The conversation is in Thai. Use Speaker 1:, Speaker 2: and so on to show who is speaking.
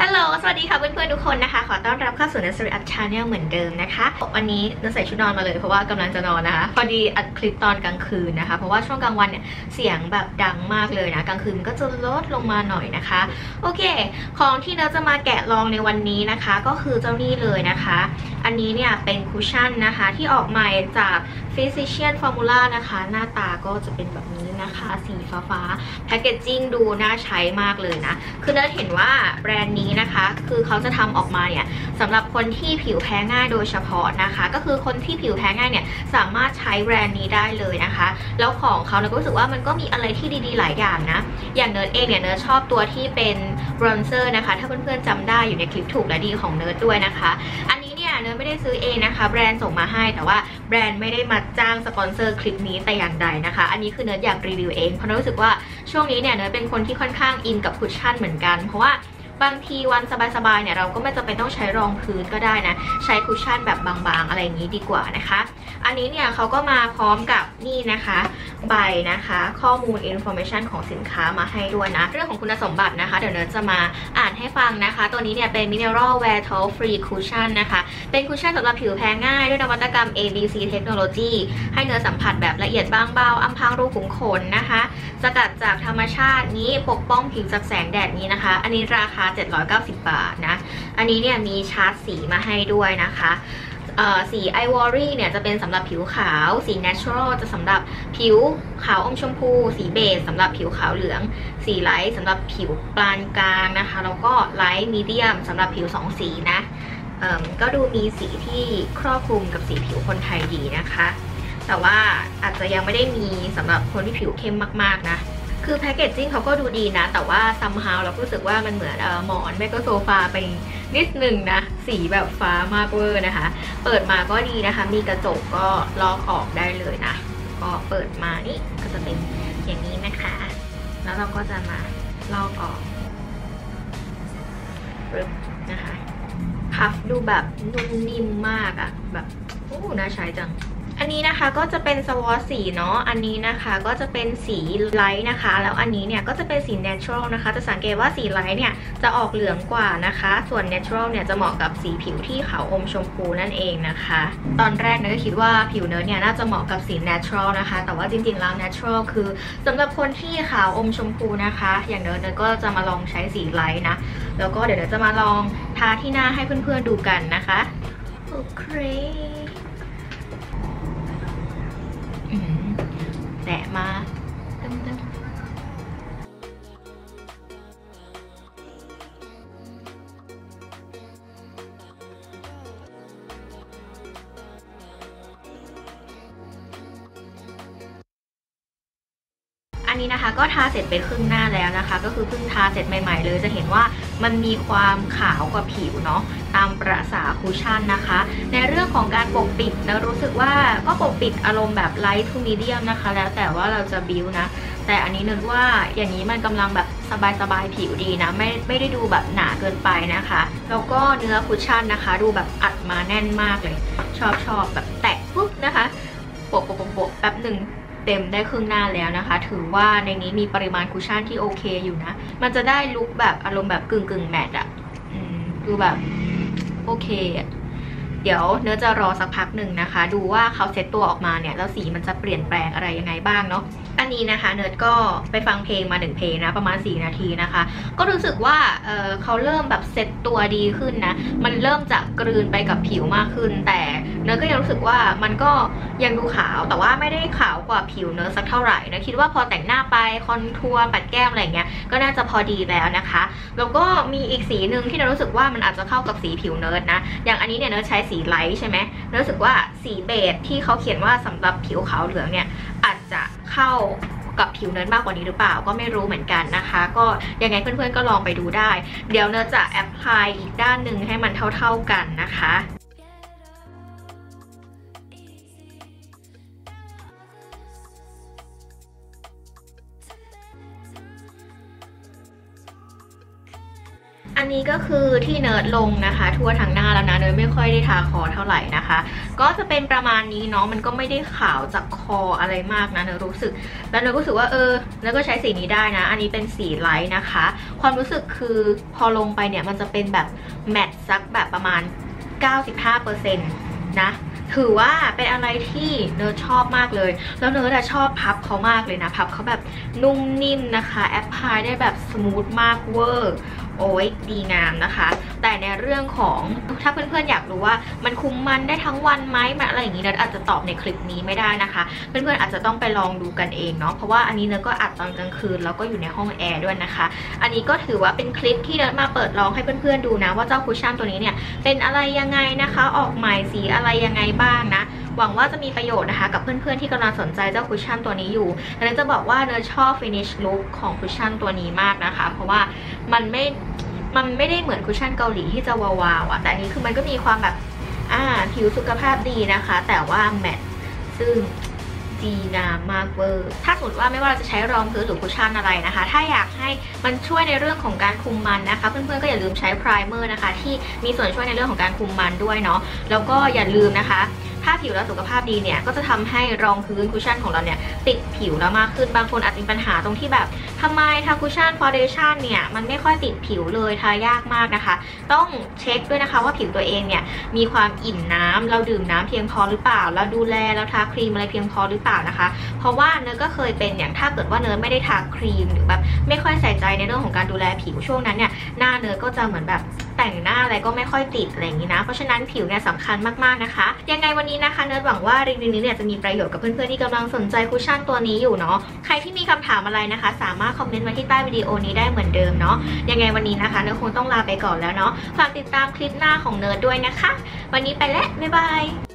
Speaker 1: ฮั ลโหลสวัสดีค่ะเพื่อนๆทุกคนนะคะ ขอต้อนรับเข้าสู่ Nurseryus Channel เหมือนเดิมนะคะ วันนี้เนอใส่ชุดนอนมาเลยเพราะว่ากำลังจะนอนนะคะ พอดีอัดคลิปตอนกลางคืนนะคะ เพราะว่าช่วงกลางวันเนี่ยเสียงแบบดังมากเลยนะกลางคืนก็จะลดลงมาหน่อยนะคะ โอเค ของที่เนอจะมาแกะลองในวันนี้นะคะ ก็คือเจ้านี่เลยนะคะ อันนี้เนี่ยเป็น cushion นะคะที่ออกมาจาก Physician Formula นะคะ หน้าตาก็จะเป็นแบบนี้นะคะสีฟ้าๆ packaging ดูน่าใช้มากเลยนะคือเนอเห็นว่าแบรนด์นี้นะคะคือเขาจะทำออกมาเนี่ยสำหรับคนที่ผิวแพ้ง่ายโดยเฉพาะนะคะ ก็คือคนที่ผิวแพ้ง่ายเนี่ยสามารถใช้แบรนด์นี้ได้เลยนะคะ แล้วของเขาเนี่ยก็รู้สึกว่ามันก็มีอะไรที่ดีๆ หลายอย่างนะ อย่างเนิร์ดเองเนี่ยเนิร์ดชอบตัวที่เป็น bronzer นะคะ ถ้าเพื่อนๆจำได้อยู่ในคลิปถูกและดีของเนิร์ดด้วยนะคะ อันนี้เนี่ยเนิร์ดไม่ได้ซื้อเองนะคะ แบรนด์ส่งมาให้แต่ว่าแบรนด์ไม่ได้มาจ้างสปอนเซอร์คลิปนี้แต่อย่างใดนะคะ อันนี้คือเนิร์ดอยากรีวิวเองเพราะเนิร์ดรู้สึกว่าช่วงนี้เนี่ยเนิร์ดเป็นคนที่ค่อนข้างอินกับคุชชั่นเหมือนกัน เพราะว่า บางทีวันสบายๆเนี่ยเราก็ไม่จำเป็นต้องใช้รองพื้นก็ได้นะ ใช้คุชชั่นแบบบางๆ อะไรอย่างนี้ดีกว่านะคะ อันนี้เนี่ยเขาก็มาพร้อมกับนี่นะคะ ใบนะคะ ข้อมูล information ของสินค้ามาให้ด้วยนะ เรื่องของคุณสมบัตินะคะ เดี๋ยวเนิร์ดจะมาอ่านให้ฟังนะคะ ตัวนี้เนี่ยเป็น mineral wear talc free cushion นะคะ เป็นคุชชั่นสำหรับผิวแพ้ง่ายด้วยนวัตกรรม ABC Technology ให้เนื้อสัมผัสแบบละเอียดบางเบาอำพางรูขุมขนนะคะ สกัดจากธรรมชาตินี้ปกป้องผิวจากแสงแดดนี้นะคะ อันนี้ราคา790 บาทนะ อันนี้เนี่ยมีชาร์ตสีมาให้ด้วยนะคะสีไอวอรี่เนี่ยจะเป็นสำหรับผิวขาว สี natural จะสำหรับผิวขาวอมชมพู สีเบจสำหรับผิวขาวเหลือง สีไลท์สำหรับผิวปานกลางนะคะ แล้วก็ไลท์มีเดียมสำหรับผิวสองสีนะก็ดูมีสีที่ครอบคลุมกับสีผิวคนไทยดีนะคะ แต่ว่าอาจจะยังไม่ได้มีสำหรับคนที่ผิวเข้มมากๆนะ คือ packaging เขาก็ดูดีนะ แต่ว่า somehow เรารู้สึกว่ามันเหมือนอหมอนแม่ก็โซฟาไปนิดนึงนะ สีแบบฟ้ามากเวอร์นะคะ เปิดมาก็ดีนะคะ มีกระจกก็ลอกออกได้เลยนะ ก็เปิดมานี่ก็จะเป็นอย่างนี้นะคะ แล้วเราก็จะมาลอกออกปึ๊บนะคะพัฟดูแบบนุ่มนิ่มมากอะแบบโอ้น่าใช้จัง อันนี้นะคะก็จะเป็น swatch สีเนาะ อันนี้นะคะก็จะเป็นสี light นะคะ แล้วอันนี้เนี่ยก็จะเป็นสี natural นะคะ จะสังเกตว่าสี light เนี่ยจะออกเหลืองกว่านะคะ ส่วน natural เนี่ยจะเหมาะกับสีผิวที่ขาวอมชมพูนั่นเองนะคะ ตอนแรกเนิร์ดก็คิดว่าผิวเนิร์ดเนี่ยน่าจะเหมาะกับสี natural นะคะ แต่ว่าจริงๆแล้ว natural คือสำหรับคนที่ขาวอมชมพูนะคะ อย่างเนิร์ดเนิร์ดก็จะมาลองใช้สี light นะ แล้วก็เดี๋ยวเนยจะมาลองทาที่หน้าให้เพื่อนๆดูกันนะคะ โอเค แอันนี้นะคะก็ทาเสร็จไปครึ่งหน้าแล้วนะคะ ก็คือเพิ่งทาเสร็จใหม่ ๆ เลยจะเห็นว่ามันมีความขาวกว่าผิวเนาะตามประสาคุชชั่นนะคะ ในเรื่องของการปกปิดนะรู้สึกว่าก็ปกปิดอารมณ์แบบ light to medium นะคะ แล้วแต่ว่าเราจะบิวนะ แต่อันนี้รู้สึกว่าอย่างนี้มันกำลังแบบสบายๆผิวดีนะ ไม่ไม่ได้ดูแบบหนาเกินไปนะคะ แล้วก็เนื้อคุชชั่นนะคะ ดูแบบอัดมาแน่นมากเลย ชอบชอบแบบแตะปุ๊บนะคะโปะโปะโปะแป๊บหนึ่ง เต็มได้ครึ่งหน้าแล้วนะคะ ถือว่าในนี้มีปริมาณคุชชั่นที่โอเคอยู่นะ มันจะได้ลุคแบบอารมณ์แบบกึ่งกึ่ง matte อะดูแบบโอเคอะเดี๋ยวเนิร์ดจะรอสักพักหนึ่งนะคะ ดูว่าเขาเซตตัวออกมาเนี่ยแล้วสีมันจะเปลี่ยนแปลงอะไรยังไงบ้างเนาะอันนี้นะคะเนิร์ดก็ไปฟังเพลงมาหนึ่งเพลงนะประมาณ 4 นาทีนะคะ ก็รู้สึกว่าเเขาเริ่มแบบเซตตัวดีขึ้นนะ มันเริ่มจะกลืนไปกับผิวมากขึ้น แต่เนิร์ดก็ยังรู้สึกว่ามันก็ยังดูขาวแต่ว่าไม่ได้ขาวกว่าผิวเนิร์ดสักเท่าไหร่นะคิดว่าพอแต่งหน้าไป contour ปัดแก้มอะไรเงี้ยก็น่าจะพอดีแล้วนะคะแล้วก็มีอีกสีหนึ่งที่เนิร์ดรู้สึกว่ามันอาจจะเข้ากับสีผิวเนิร์ดนะอย่างอันนี้เนี่ยเนิร์ดใช้สี light ใช่ไหมเนิร์ดรู้สึกว่าสี beige ที่เขาเขียนว่าสำหรับผิวขาวเหลืองเนี่ยอาจจะ เข้ากับผิวเนิร์ดมากกว่านี้หรือเปล่าก็ไม่รู้เหมือนกันนะคะ ก็ยังไงเพื่อนๆก็ลองไปดูได้ เดี๋ยวเนิร์ดจะ apply อีกด้านหนึ่งให้มันเท่า ๆกันนะคะ นี้ก็คือที่เนิร์ดลงนะคะ ทั่วทั้งหน้าแล้วนะเนิร์ดไม่ค่อยได้ทาคอเท่าไหร่นะคะ ก็จะเป็นประมาณนี้เนาะมันก็ไม่ได้ขาวจากคออะไรมากนะเนิร์ดรู้สึก แล้วเนิร์ดก็รู้สึกว่าเออ แล้วก็ใช้สีนี้ได้นะ อันนี้เป็นสี light นะคะ ความรู้สึกคือพอลงไปเนี่ยมันจะเป็นแบบ matte ซักแบบประมาณ 95%นะถือว่าเป็นอะไรที่เนิร์ดชอบมากเลย แล้วเนิร์ดอะชอบพัฟเขามากเลยนะ พัฟเขาแบบนุ่มนิ่มนะคะ apply ได้แบบ smooth มากเวอร์ โอ้ยดีงามนะคะ แต่ในเรื่องของถ้าเพื่อนๆอยากรู้ว่ามันคุมมันได้ทั้งวันไหมมันอะไรอย่างนี้เนิร์ดอาจจะตอบในคลิปนี้ไม่ได้นะคะ เพื่อนๆอาจจะต้องไปลองดูกันเองเนาะเพราะว่าอันนี้เนิร์ดก็อัดตอนกลางคืนแล้วก็อยู่ในห้องแอร์ด้วยนะคะ อันนี้ก็ถือว่าเป็นคลิปที่เนิร์ดมาเปิดลองให้เพื่อนๆดูนะ ว่าเจ้าคุชชั่นตัวนี้เนี่ยเป็นอะไรยังไงนะคะ ออกใหม่สีอะไรยังไงบ้างนะ หวังว่าจะมีประโยชน์นะคะ กับเพื่อนๆที่กำลังสนใจเจ้าคุชชั่นตัวนี้อยู่แต่เนิร์ดจะบอกว่าเนิร์ดชอบ finish look ของคุชชั่นตัวนี้มากนะคะ เพราะว่ามันไม่มันไม่ได้เหมือนคุชชั่นเกาหลีที่จะวาวๆอะแต่อันนี้คือมันก็มีความแบบอ่าผิวสุขภาพดีนะคะ แต่ว่า matte ซึ่งดีงามมากเวอร์ ถ้าสมมติว่าไม่ว่าเราจะใช้รองพื้นหรือคุชชั่นอะไรนะคะ ถ้าอยากให้มันช่วยในเรื่องของการคุมมันนะคะ เพื่อนๆก็อย่าลืมใช้ primer นะคะ ที่มีส่วนช่วยในเรื่องของการคุมมันด้วยเนาะ แล้วก็อย่าลืมนะคะ ถ้าผิวเราสุขภาพดีเนี่ยก็จะทำให้รองพื้นคุชชั่นของเราเนี่ยติดผิวแล้วมากขึ้นบางคนอาจมีปัญหาตรงที่แบบทำไมทาคุชชั่น foundation เนี่ยมันไม่ค่อยติดผิวเลยทายากมากนะคะ ต้องเช็คด้วยนะคะว่าผิวตัวเองเนี่ยมีความอิ่มน้ำเราดื่มน้ำเพียงพอหรือเปล่า เราดูแลเราทาครีมอะไรเพียงพอหรือเปล่านะคะ เพราะว่าเนิร์ดก็เคยเป็นอย่างถ้าเกิดว่าเนิร์ดไม่ได้ทาครีมหรือแบบไม่ค่อยใส่ใจในเรื่องของการดูแลผิวช่วงนั้นเนี่ยหน้าเนิร์ดก็จะเหมือนแบบ แต่งหน้าอะไรก็ไม่ค่อยติดอะไรอย่างนี้นะ เพราะฉะนั้นผิวเนี่ยสำคัญมากๆนะคะ ยังไงวันนี้นะคะเนิร์ดหวังว่ารีวิวนี้เนี่ยจะมีประโยชน์กับเพื่อนๆที่กำลังสนใจคุชชั่นตัวนี้อยู่เนาะ ใครที่มีคำถามอะไรนะคะ สามารถคอมเมนต์มาที่ใต้วิดีโอนี้ได้เหมือนเดิมเนาะ ยังไงวันนี้นะคะเนิร์ดคงต้องลาไปก่อนแล้วเนาะ ฝากติดตามคลิปหน้าของเนิร์ดด้วยนะคะ วันนี้ไปแล้ว บ๊ายบาย